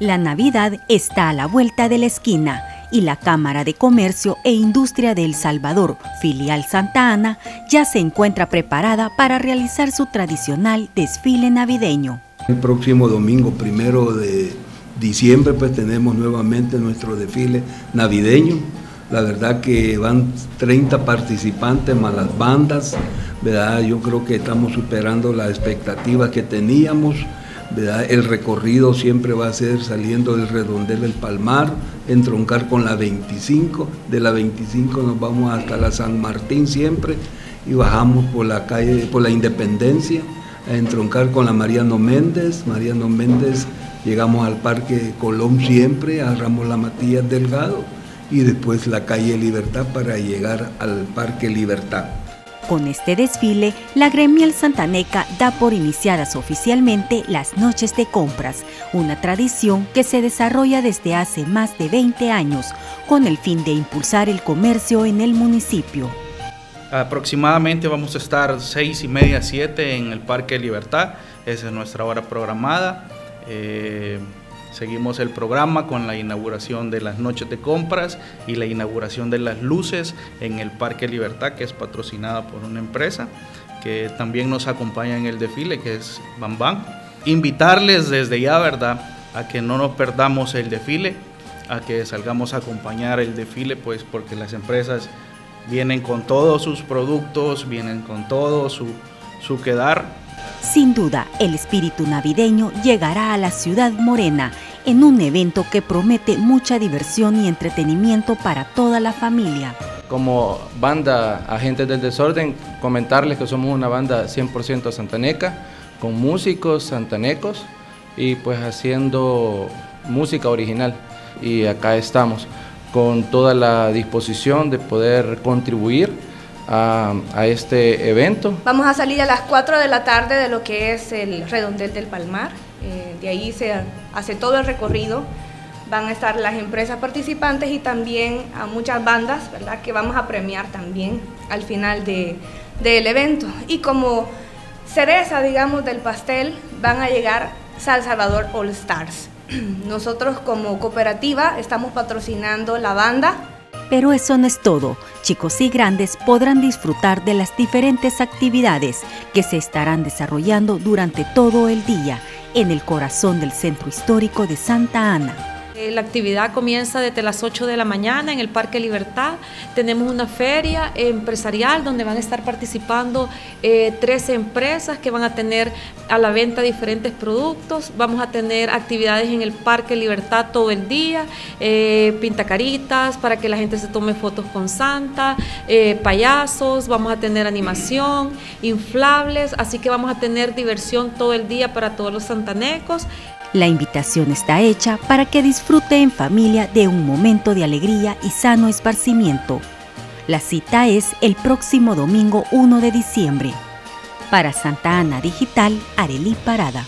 La Navidad está a la vuelta de la esquina y la Cámara de Comercio e Industria de El Salvador, filial Santa Ana, ya se encuentra preparada para realizar su tradicional desfile navideño. El próximo domingo, primero de diciembre, pues tenemos nuevamente nuestro desfile navideño. La verdad que van 30 participantes más las bandas, ¿verdad? Yo creo que estamos superando las expectativas que teníamos. El recorrido siempre va a ser saliendo del redondel del Palmar, entroncar con la 25, de la 25 nos vamos hasta la San Martín siempre y bajamos por la calle, por la Independencia, a entroncar con la Mariano Méndez, Mariano Méndez llegamos al Parque Colón siempre, a Ramos La Matías Delgado y después la calle Libertad para llegar al Parque Libertad. Con este desfile, la gremial santaneca da por iniciadas oficialmente las noches de compras, una tradición que se desarrolla desde hace más de 20 años con el fin de impulsar el comercio en el municipio. Aproximadamente vamos a estar seis y media, siete en el Parque Libertad, esa es nuestra hora programada. Eh, Seguimos el programa con la inauguración de las noches de compras y la inauguración de las luces en el Parque Libertad, que es patrocinada por una empresa que también nos acompaña en el desfile, que es Bam Invitarles desde ya, ¿verdad?, a que no nos perdamos el desfile, a que salgamos a acompañar el desfile, pues porque las empresas vienen con todos sus productos, vienen con todo su, su quedar sin duda, el espíritu navideño llegará a la ciudad morena en un evento que promete mucha diversión y entretenimiento para toda la familia. Como banda Agentes del Desorden, comentarles que somos una banda 100% santaneca, con músicos santanecos y pues haciendo música original. Y acá estamos con toda la disposición de poder contribuir a, este evento. Vamos a salir a las 4 de la tarde de lo que es el redondel del Palmar. Eh, de ahí se hace todo el recorrido. Van a estar las empresas participantes y también a muchas bandas, ¿verdad? Que vamos a premiar también al final de, del evento. Y como cereza, digamos, del pastel, van a llegar San Salvador All Stars. Nosotros como cooperativa estamos patrocinando la banda pero eso no es todo. Chicos y grandes podrán disfrutar de las diferentes actividades que se estarán desarrollando durante todo el día en el corazón del centro histórico de Santa Ana. Eh, la actividad comienza desde las 8 de la mañana en el Parque Libertad. Tenemos una feria empresarial donde van a estar participando 13 eh, empresas que van a tener a la venta diferentes productos. Vamos a tener actividades en el Parque Libertad todo el día, eh, pintacaritas para que la gente se tome fotos con Santa, payasos, vamos a tener animación, inflables, así que vamos a tener diversión todo el día para todos los santanecos. La invitación está hecha para que disfrute en familia de un momento de alegría y sano esparcimiento. La cita es el próximo domingo 1 de diciembre. Para Santa Ana Digital, Arelí Parada.